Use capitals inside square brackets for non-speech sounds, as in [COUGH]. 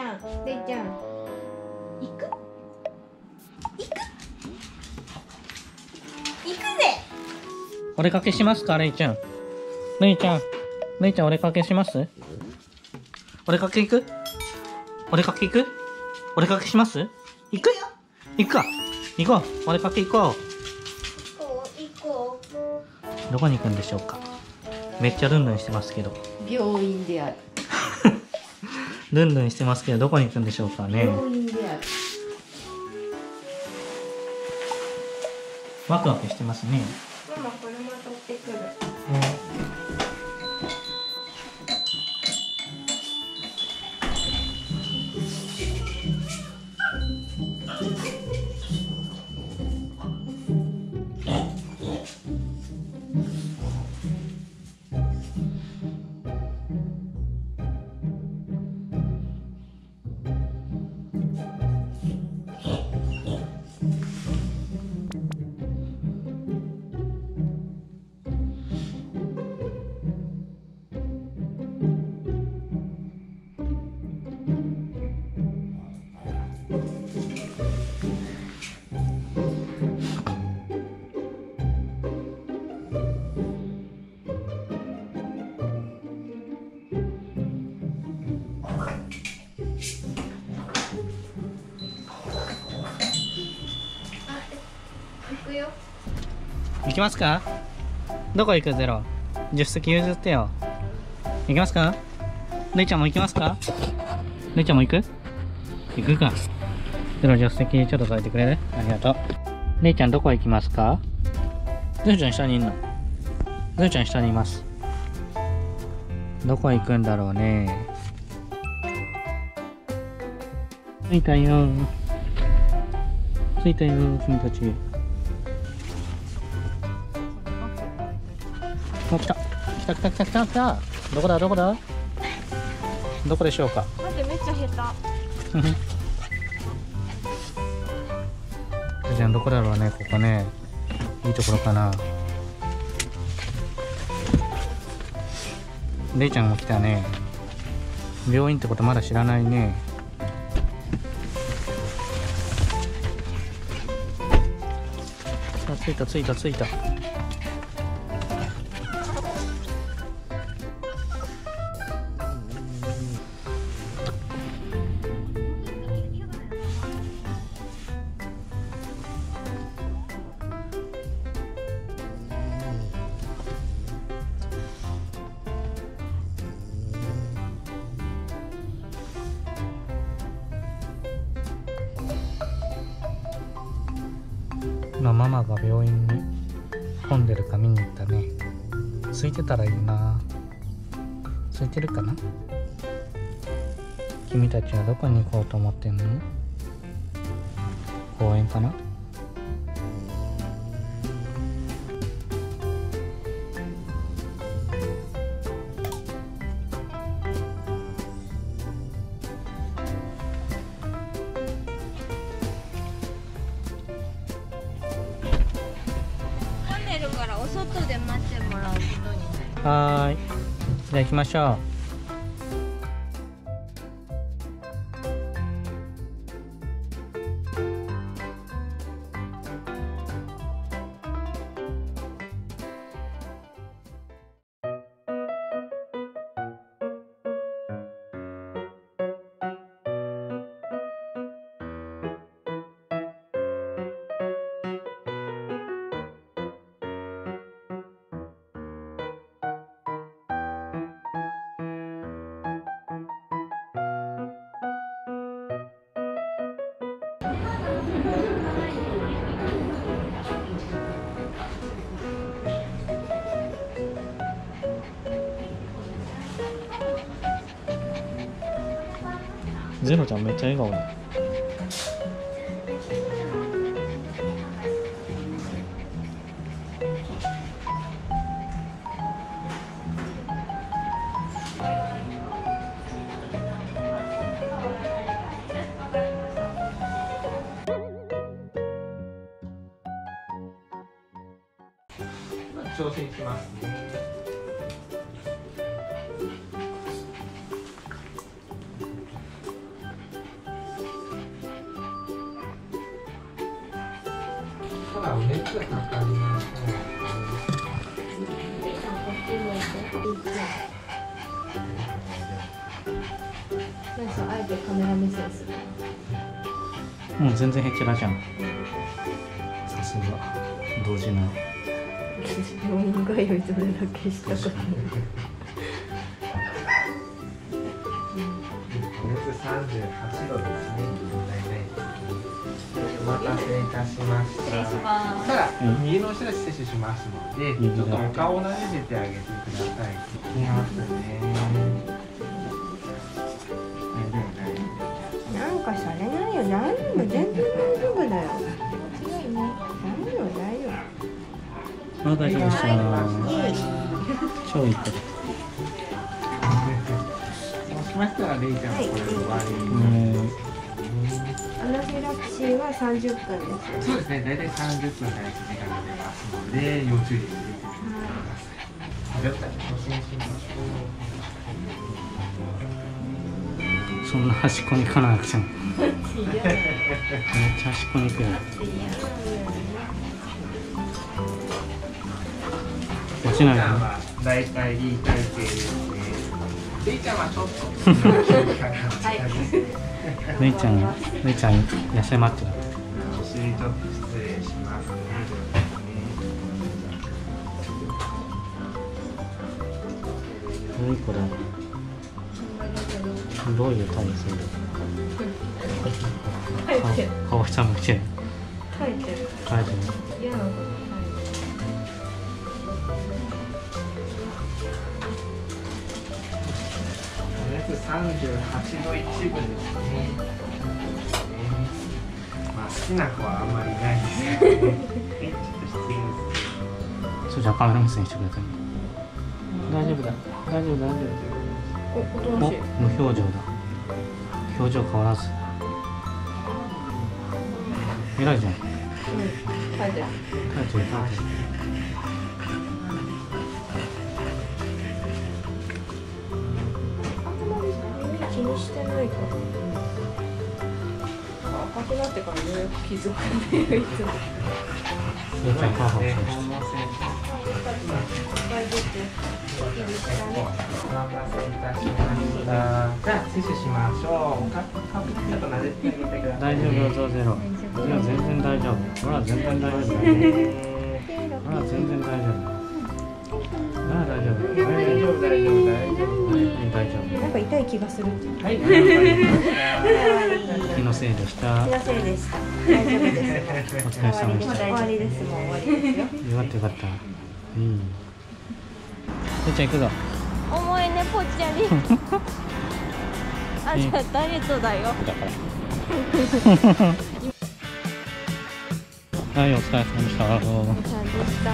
ゃん。れいちゃん。行く？行く？行くぜ。お出かけしますかレイちゃん。レイちゃん。レイちゃんお出かけします？お出かけ行く？お出かけ行く？お出かけします？行く行くか。行こう。お出かけ行ここう行こう。どこに行くんでしょうか。めっちゃルンルンしてますけど。う病院であるルンルンしてますけど、どこに行くんでしょうかね。ワクワクしてますね。ママ車取ってくる行行きますか？どこ行くゼロ？助手席譲ってよ。行きますか？レイちゃんも行きますか？レイちゃんも行く？行くか。ゼロ助手席ちょっとどいてくれる？ありがとう。レイちゃんどこ行きますか？ゼロちゃん下にいんのゼロちゃん下にいます。どこ行くんだろうね？着いたよ。着いたよ、君たち。あ、来た。来た来た来た来た来た。どこだどこだ？どこでしょうか？待ってめっちゃ下 [LAUGHS] じゃんどこだろうね、ここね。いいところかな。レイちゃんも来たね。病院ってことまだ知らないね。あ、着いた着いた着いた。今ママが病院に混んでるか見に行ったね。空いてたらいいな。空いてるかな？君たちはどこに行こうと思ってんの？公園かな？外で待ってもらうことになります。はーい。じゃあ行きましょう。ゼロちゃんめっちゃ笑顔だ調整します。ねただ熱がかかりましたね。何さあえてカメラ目線するもう全然へっちらじゃんさすが動じない病院通いどれだけしたことない熱三十八度ですね。お待たせいたしました。失礼しますたら右の後ろ接種しますので、右ちょっと側お顔を撫でてあげてください。いきますね。大丈夫大丈夫。なんかされないよ大丈夫全然大丈夫だよ強いね大丈夫大丈あ大丈夫でした超いい子そうしましたら、レイちゃんはこれで終わりは三十分ですそうですね、大体三十分から一時間ますので、要注意してください。そんな端っこに行かなくちゃ [LAUGHS] めっちゃ端っこに行くよ落ちう。ないよ大体いい体型ですね。レイちゃんはちょっと。[LAUGHS] レイちゃんレイちゃん痩せまって。るお尻ちょっと失礼しますね。何これどういう体勢顔顔下向耐えてる。耐えてる度一分ですね。まあ好きな子はあんまりいないんですけどね。はいちょっと失礼です。そうじゃあカメラ目線してくれた大丈夫だ。大丈夫大丈おおと夫おなしい。無表情だ。表情変わらず。偉いじゃん。うんしてないから赤くなってからようやく気づくねい。つもレイちゃんパーファねーしてこの線大丈夫。気にしたねお待たせいたしました。じゃあしましょう。カップカップちょっと撫でてあげてください。大丈夫。ゾウゼロいや全然大丈夫。ほら全然大丈夫。ほら全然大丈夫ほら大丈夫。大丈夫。大丈夫。大丈夫。大丈夫。なんか痛い気がするはい、気のせいでした気のせいでした大丈夫。ですお疲れ様でした終わりですもう終わりですよよかったよかったいいレイちゃん行くぞ重いねぽっちゃりあじゃあダイエットだよだからはいお疲れ様でしたちゃんでした